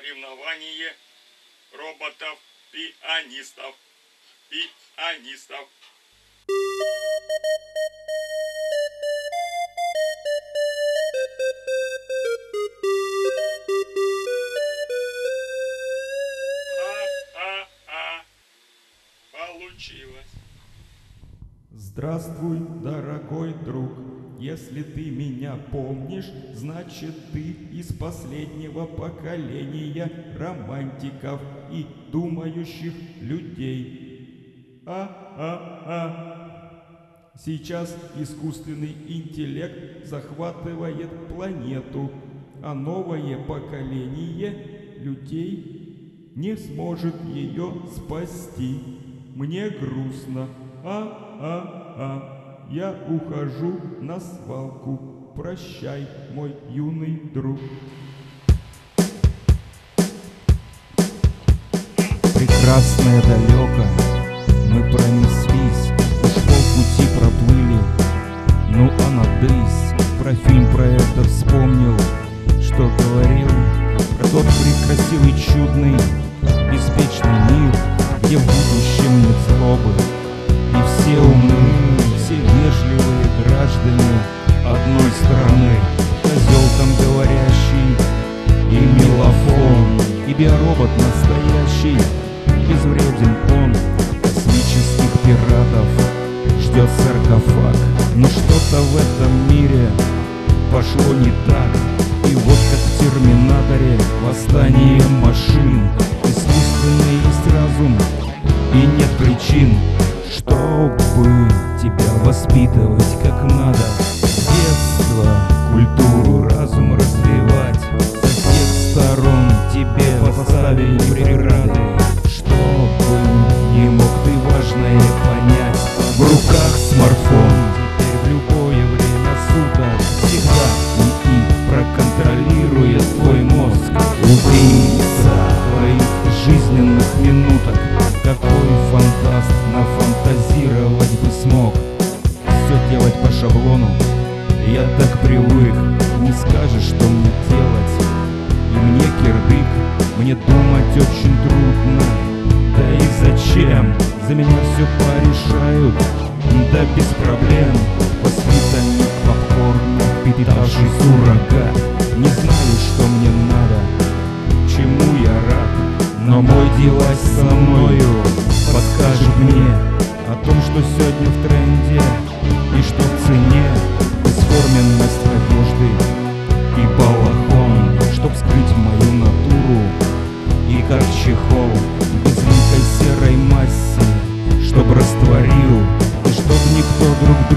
соревнование роботов-пианистов. Пианистов. А-а-а. Получилось. Здравствуй, дорогой друг, если ты меня помнишь, значит ты из последнего поколения романтиков и думающих людей. А-а-а. Сейчас искусственный интеллект захватывает планету, а новое поколение людей не сможет ее спасти. Мне грустно. А-а-а. Я ухожу на свалку. Прощай, мой юный друг. Прекрасное далеко, мы пронеслись, уж полпути проплыли. Ну а надысь, про фильм про это вспомнил, что говорил про тот прекрасивый, чудный, беспечный мир, где в будущем нет злобы, и все умны, все вежливые граждане одной страны. Козел там говорящий и мелофон, и биоробот настоящий, безвреден он, космических пиратов ждет саркофаг. Но что-то в этом мире пошло не так, и вот как в Терминаторе восстание машин, искусственный есть разум, и нет причин, чтобы тебя воспитывать как надо. С детства культуру, разум развивать, со всех сторон тебе поставили преграды, мне думать очень трудно. Да и зачем, за меня все порешают. Да без проблем, воспитанник попкорна Питавший суррогат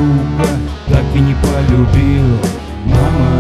друга так и не полюбил Мама,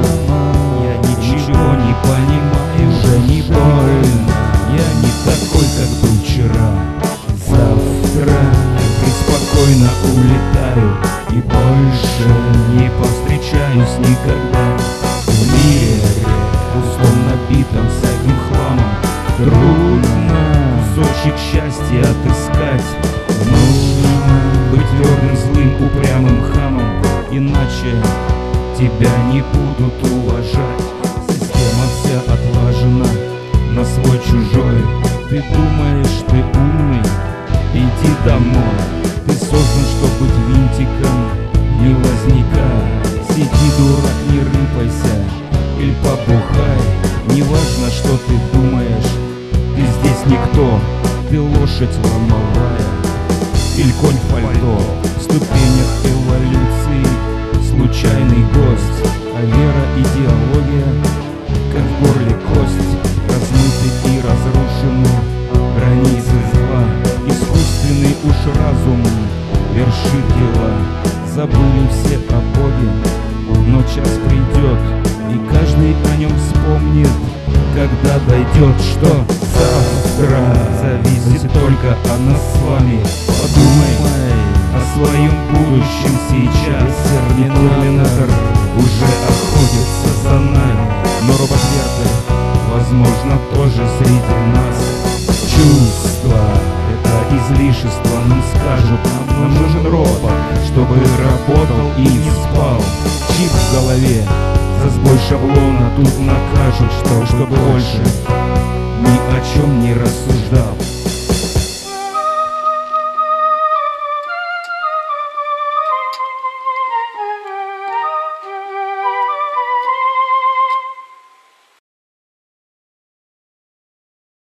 Иначе тебя не будут уважать. Система вся отлажена на свой чужой. Ты думаешь, ты умный? Иди домой. Ты создан, чтобы быть винтиком. Не возникай. Сиди, дурак, не рыпайся Или побухай. Не важно, что ты думаешь. Ты здесь никто. Ты лошадь ломовая. Или конь в пальто. В ступенях Забыли все о Боге Но час придет И каждый о нем вспомнит. Когда дойдет, что завтра Зависит только от нас с вами. Подумай о своем будущем сейчас. Терминатор уже охотится за нами. Но робот-вертолет, возможно, тоже среди нас. Чувства — это излишество, нам скажут шаблона. Тут накажут, что, чтобы больше. ни о чем не рассуждал.